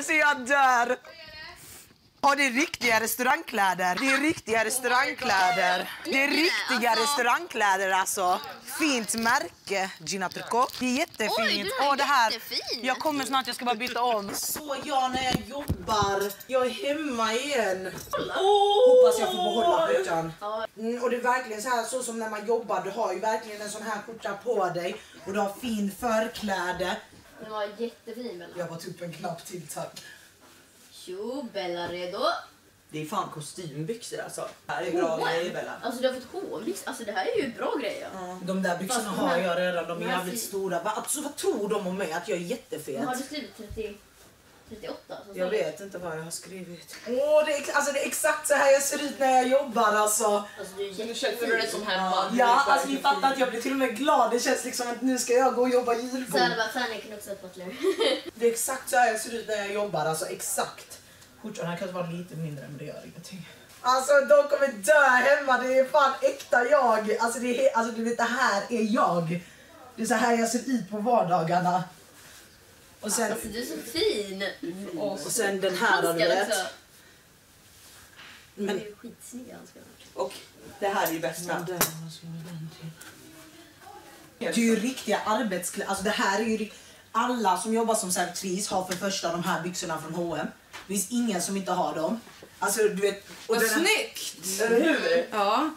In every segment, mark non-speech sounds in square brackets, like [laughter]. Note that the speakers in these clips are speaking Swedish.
Alltså jag dör. Ja, det är riktiga restaurangkläder. Det är riktiga restaurangkläder. Det är riktiga restaurangkläder alltså. Fint märke, Gina Tricot. Det är jättefint. Oj, här är Åh, det här. jättefin. Jag kommer snart, jag ska bara byta om. Så jag när jag jobbar. Jag är hemma igen. Hoppas jag får behålla skjortan. Mm, och det är verkligen så här så som när man jobbar. Du har ju verkligen en sån här skjorta på dig. Och du har fin förkläde. Den var jättefin Bella. Jag bara tog upp en knapp till tack. Tjo, Bella redo? Det är fan kostymbyxor alltså. Det här är bra grejer Bella. Alltså du har fått hovlyx. Alltså det här är ju bra grejer. De där byxorna Fast har jag redan, de är jävligt stora. Va, alltså, vad tror de om mig? Att jag är jättefet? Men har du skrivit 30, 38? Så Jag vet inte vad jag har skrivit. Åh, det, är, alltså, det är exakt så här jag ser ut när jag jobbar alltså. Alltså du Nu känner du dig som hemma. Ja, alltså ni fattar att jag blir till och med glad. Det känns liksom att nu ska jag gå och jobba Så julbord. hade bara Fanny kan också butler. [laughs] Det är exakt så här jag ser ut när jag jobbar, alltså exakt. Skjortan kanske var lite mindre men det gör ingenting. Alltså de kommer dö hemma, det är fan äkta jag. Alltså, det är, alltså du vet det här är jag. Det är så här jag ser ut på vardagarna. Och sen, Alltså du är så fin. och sen den här du Handskar vet. Men- Du är ju skitsnygga handskar. Och det här är ju bästa. Det är ju riktiga arbetskläder. Alltså det här är ju alla som jobbar som servitris har för första de här byxorna från H&M. Det finns ingen som inte har dem. Alltså du vet. Och Vad snyggt! Eller hur? Ja.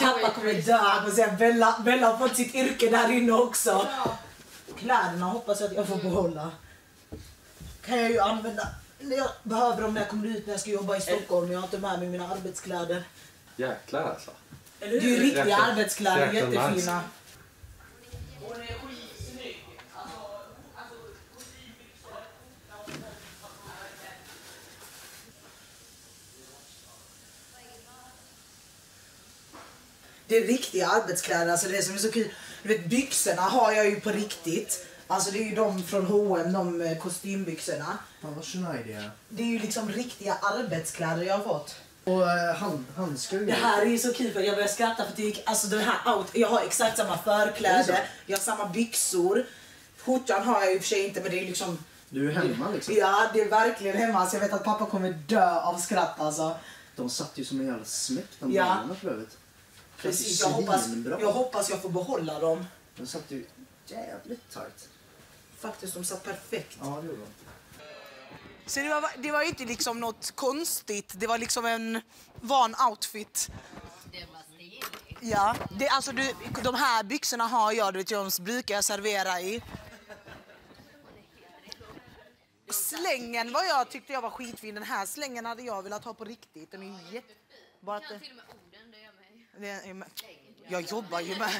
Pappa kommer dö. Säga Bella, Bella har fått sitt yrke där inne också. Kläderna hoppas jag att jag får behålla. Kan jag ju använda när jag behöver dem när jag kommer ut när jag ska jobba i Stockholm. Jag har inte med mig mina arbetskläder. Jäklar alltså. Det är ju riktiga Jäkla- arbetskläder, nice. jättefina. Det är riktiga arbetskläder, alltså det som är så kul. Du vet byxorna har jag ju på riktigt. Alltså det är ju de från H&M, de eh, kostymbyxorna. Fan vad schneidiga. Det är ju liksom riktiga arbetskläder jag har fått. Och eh, hand, handskar Det här är ju så kul för jag börjar skratta för det gick, alltså den här out, jag har exakt samma förkläde, jag har samma byxor. Skjortan har jag och för sig inte men det är liksom, Du är hemma liksom. ja det är verkligen hemma så jag vet att pappa kommer dö av skratt alltså. De satt ju som en jävla smäck de Ja. brallorna för övrigt. Precis, jag hoppas, jag hoppas jag får behålla dem. De satt ju jävligt tight. Faktiskt, de satt perfekt. Ja det gjorde de. Så det var, det var inte liksom något konstigt, det var liksom en van outfit. Ja, det, alltså du, de här byxorna har jag, du vet, de brukar jag servera i. Slängen var jag tyckte jag var skitfin. Den här slängen hade jag velat ha på riktigt. Den är jätte... Bara att det. Jag jobbar ju med...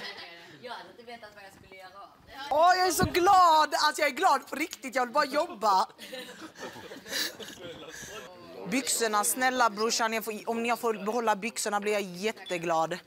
Jag hade inte vetat vad jag skulle göra av. Åh, jag är så glad! Alltså jag är glad på riktigt, jag vill bara jobba. Byxorna, snälla brorsan, får, om jag får behålla byxorna blir jag jätteglad.